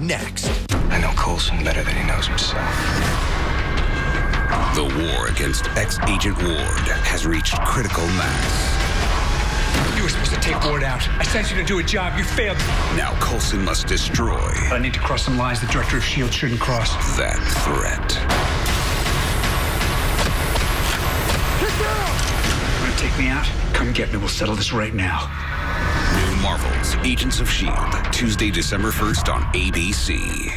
next. I know Coulson better than he knows himself. The war against ex-agent Ward has reached critical mass. You were supposed to take Ward out. I sent you to do a job. You failed. Now Coulson must destroy I need to cross some lines the director of S.H.I.E.L.D. shouldn't cross. that threat. Want to take me out? Come get me. We'll settle this right now. Agents of S.H.I.E.L.D. Tuesday, December 1st on ABC.